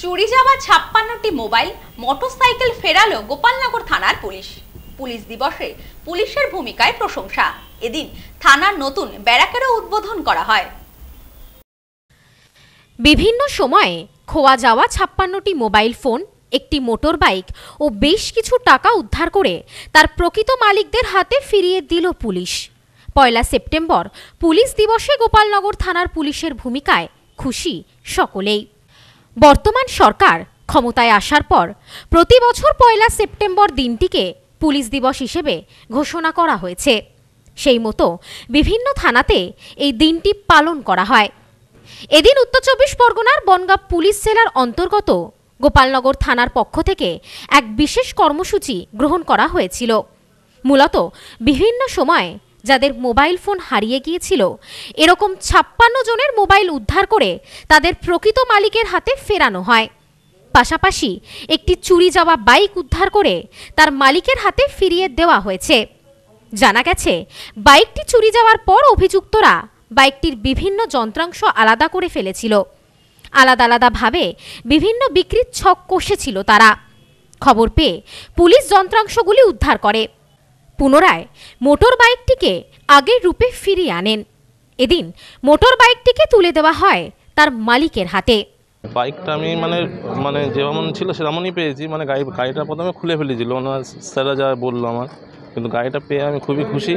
চুরি যাওয়া ছাপ্পান্নটি মোবাইল মোটরসাইকেল ফেরালো গোপালনগর থানার পুলিশ। পুলিশ দিবসে পুলিশের ভূমিকায় প্রশংসা। এদিন থানার নতুন ব্যারাকেরও উদ্বোধন করা হয়। বিভিন্ন সময়ে খোয়া যাওয়া ছাপ্পান্নটি মোবাইল ফোন, একটি মোটর বাইক ও বেশ কিছু টাকা উদ্ধার করে তার প্রকৃত মালিকদের হাতে ফিরিয়ে দিল পুলিশ। পয়লা সেপ্টেম্বর পুলিশ দিবসে গোপালনগর থানার পুলিশের ভূমিকায় খুশি সকলেই। বর্তমান সরকার ক্ষমতায় আসার পর প্রতি বছর পয়লা সেপ্টেম্বর দিনটিকে পুলিশ দিবস হিসেবে ঘোষণা করা হয়েছে। সেই মতো বিভিন্ন থানাতে এই দিনটি পালন করা হয়। এদিন উত্তর চব্বিশ পরগনার বনগাঁ পুলিশ সেলার অন্তর্গত গোপালনগর থানার পক্ষ থেকে এক বিশেষ কর্মসূচি গ্রহণ করা হয়েছিল। মূলত বিভিন্ন সময় যাদের মোবাইল ফোন হারিয়ে গিয়েছিল, এরকম ছাপ্পান্ন জনের মোবাইল উদ্ধার করে তাদের প্রকৃত মালিকের হাতে ফেরানো হয়। পাশাপাশি একটি চুরি যাওয়া বাইক উদ্ধার করে তার মালিকের হাতে ফিরিয়ে দেওয়া হয়েছে। জানা গেছে, বাইকটি চুরি যাওয়ার পর অভিযুক্তরা বাইকটির বিভিন্ন যন্ত্রাংশ আলাদা করে ফেলেছিল। আলাদা আলাদাভাবে বিভিন্ন বিক্রির ছক কষেছিল তারা। খবর পেয়ে পুলিশ যন্ত্রাংশগুলি উদ্ধার করে। পুনরায় মোটর বাইকটিকে আগের রূপে ফিরিয়ে আনেন। এদিন মোটর বাইকটিকে তুলে দেওয়া হয় তার মালিকের হাতে। বাইকটা আমি মানে মানে যেমন ছিল সেরকমই পেয়েছি মানে গাড়ি, গাড়িটা প্রথমে খুলে ফেলেছিল, ওনার স্যাররা যা বলল আমার। কিন্তু গাড়িটা পেয়ে আমি খুবই খুশি,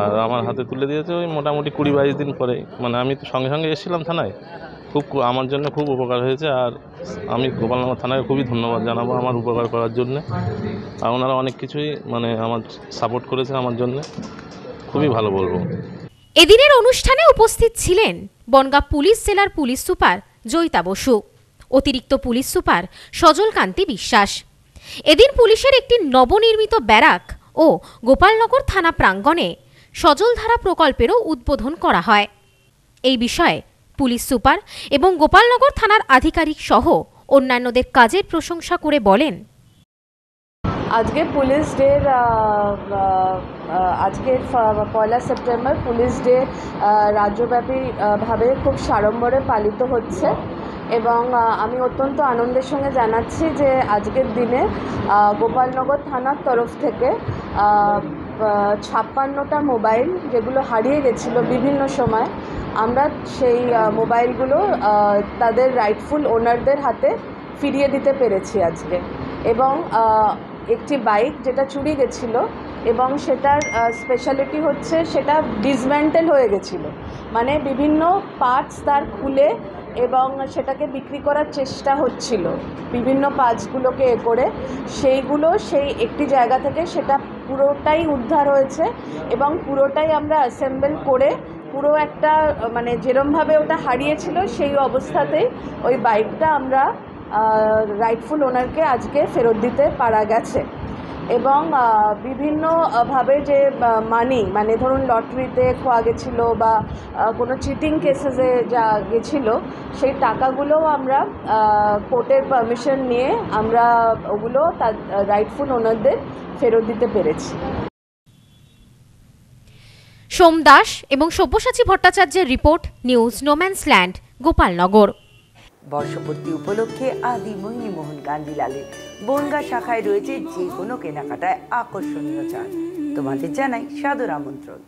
আর আমার হাতে তুলে দিয়েছে ওই মোটামুটি কুড়ি বাইশ দিন পরে। মানে আমি তো সঙ্গে সঙ্গে এসেছিলাম থানায় খুব আমার জন্য খুব উপকার হয়েছে আর আমি গোপালনগর থানায় খুবই ধন্যবাদ জানাব আমার উপকার করার জন্য। আর ওনারা অনেক কিছুই মানে আমার সাপোর্ট করেছে আমার জন্য। খুবই ভালো বলব। এদিনের অনুষ্ঠানে উপস্থিত ছিলেন বনগাঁ পুলিশ জেলার পুলিশ সুপার জয়িতা বসু, অতিরিক্ত পুলিশ সুপার সজল কান্তি বিশ্বাস। এদিন পুলিশের একটি নবনির্মিত ব্যারাক ও গোপালনগর থানা প্রাঙ্গণে সজলধারা প্রকল্পেরও উদ্বোধন করা হয়। এই বিষয়ে পুলিশ সুপার এবং গোপালনগর থানার আধিকারিক সহ অন্যান্যদের কাজের প্রশংসা করে বলেন। আজকে পুলিশ ডের আজকে পয়লা সেপ্টেম্বর পুলিশ ডে রাজ্যব্যাপী ভাবে খুব সাড়ম্বরে পালিত হচ্ছে এবং আমি অত্যন্ত আনন্দের সঙ্গে জানাচ্ছি যে আজকের দিনে গোপালনগর থানার তরফ থেকে ছাপ্পান্নটা মোবাইল যেগুলো হারিয়ে গেছিল বিভিন্ন সময় আমরা সেই মোবাইলগুলো তাদের রাইটফুল ওনারদের হাতে ফিরিয়ে দিতে পেরেছি আজকে। এবং একটি বাইক যেটা চুরি গেছিল এবং সেটার স্পেশালিটি হচ্ছে সেটা ডিসম্যান্টেল হয়ে গেছিল। মানে বিভিন্ন পার্টস তার খুলে এবং সেটাকে বিক্রি করার চেষ্টা হচ্ছিল। বিভিন্ন পার্টসগুলোকে এ করে। সেইগুলো সেই একটি জায়গা থেকে সেটা পুরোটাই উদ্ধার হয়েছে এবং পুরোটাই আমরা অ্যাসেম্বল করে পুরো একটা মানে যেরমভাবে ওটা হারিয়েছিল সেই অবস্থাতেই ওই বাইকটা আমরা রাইটফুল ওনারকে আজকে ফেরত দিতে পারা গেছে। এবং আহ, বিভিন্ন আহ, ভাবে যে মানি মানে ধরুন লটারিতে খোয়া গেছিল বা কোনো চিটিং কেসেসে যা গেছিল সেই টাকাগুলোও আমরা কোর্টের পারমিশন নিয়ে আমরা ওগুলো তার রাইটফুল ওনারদের ফেরত দিতে পেরেছি। সোম দাস এবং সব্যসাচী ভট্টাচার্যের report news no man's land Gopalnagar. বর্ষপূর্তি উপলক্ষে আদি মোহিনী গান্ধীলালের বনগা শাখায় রয়েছে যে কোনো কেনাকাটায় আকর্ষণীয় চান তোমাদের জানাই সাদর আমন্ত্রণ।